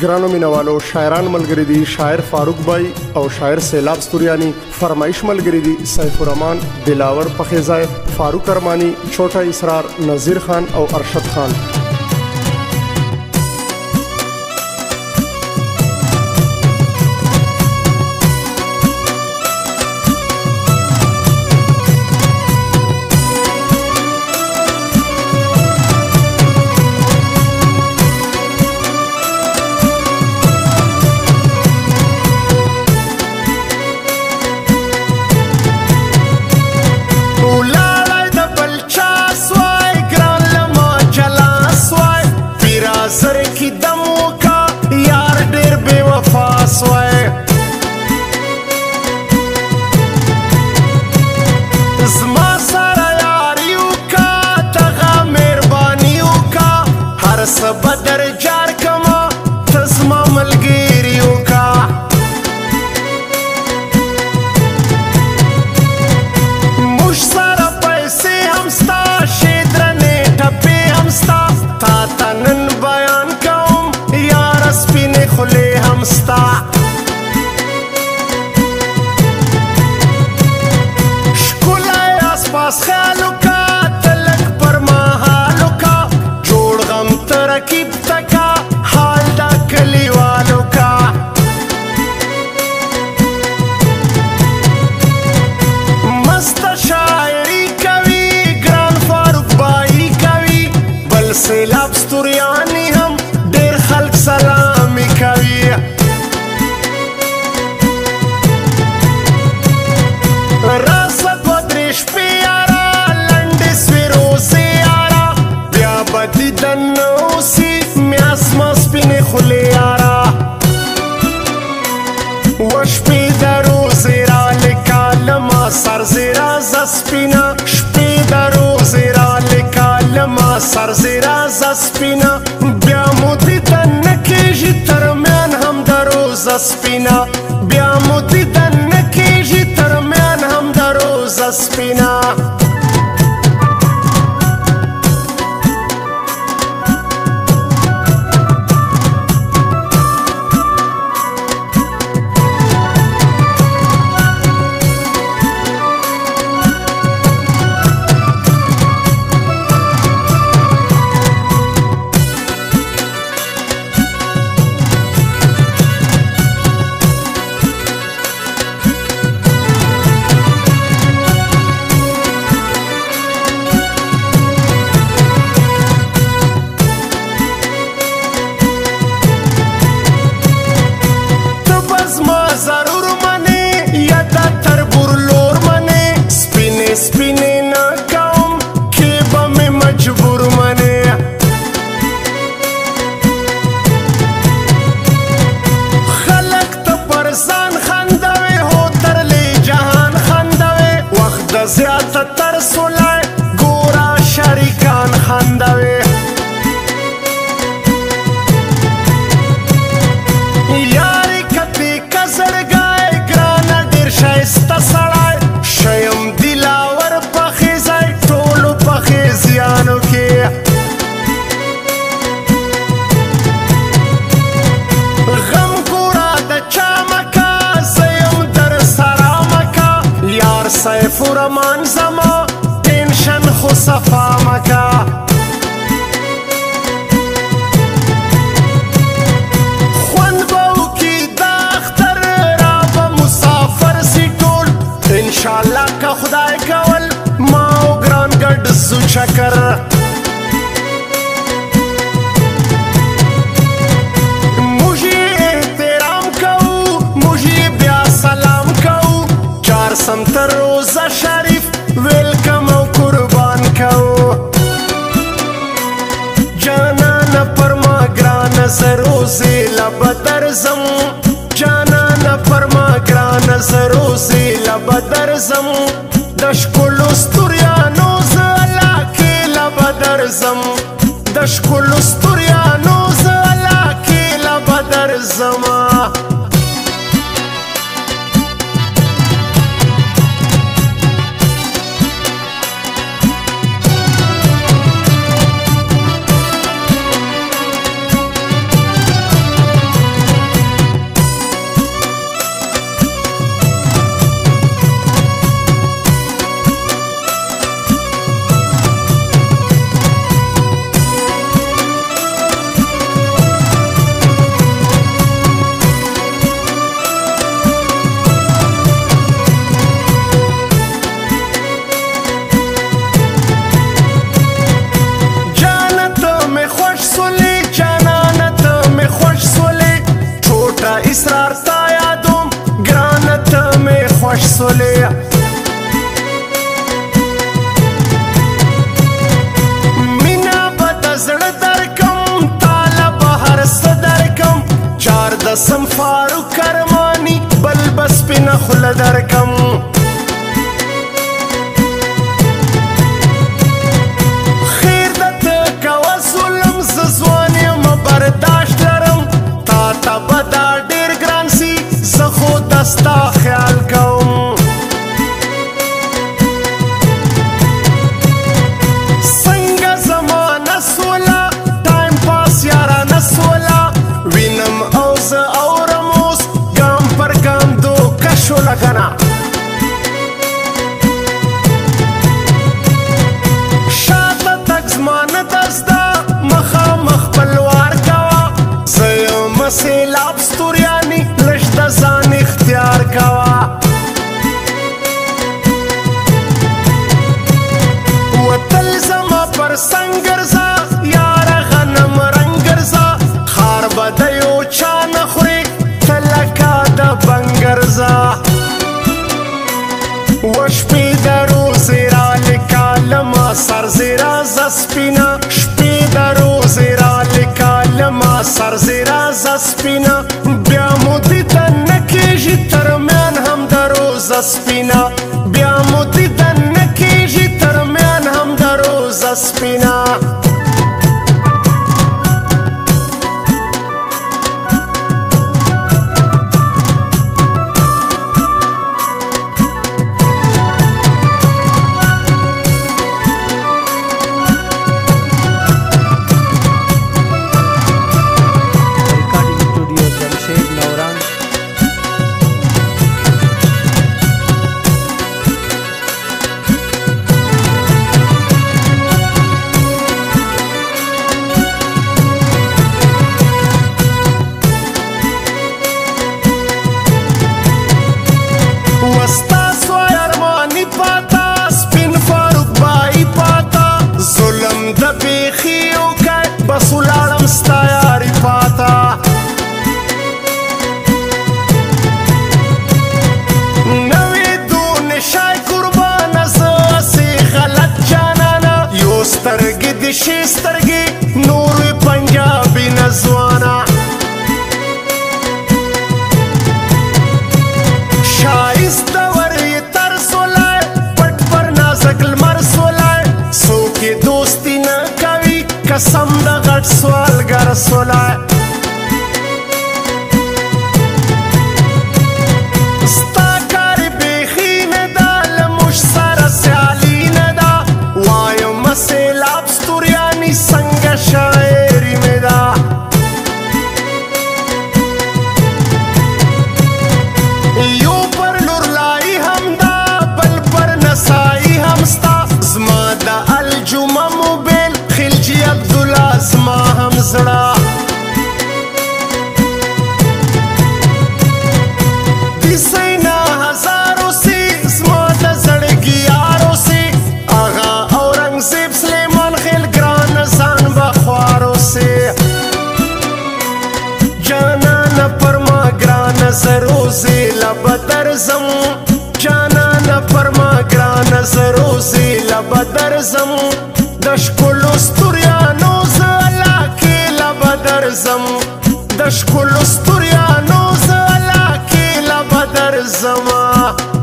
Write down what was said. ګرانو مینوالو شاعران ملګری دي شاعر فاروق بای او شاعر سیلاب ستوریانی فرمایش ملګری دي سیف الرحمن دلاور پخیزای فاروق ارمانی چھوټا اسرار نذیر خان او ارشد خان stop. ما سرزیرا زسپینا صفا مکا خوند باو کی دا اختر را با مسافر سی ټول انشاءالله که خدای کول ما او ګران ګډ زو چکر سم تر روزه شر زم جانا نه فرما ګران زرو سي لبدر زم د شکل استوريانو زلا کې لبدر زم د شکل استوريانو زلا کې لبدر زم صليع مینا بد زړه درکم طالب هر څه درکم چار د سم فاروق کرمانی بل بس پنه خل درکم سپینا بیا مو دې ته نکېږي ترمیان هم د روزه سپینا सोलह سرو سی لبدر زم جانا نه فرما ګران سرو سی لبدر زم د شکل استوریانو زلا کې لبدر زم د شکل استوریانو زلا کې لبدر زم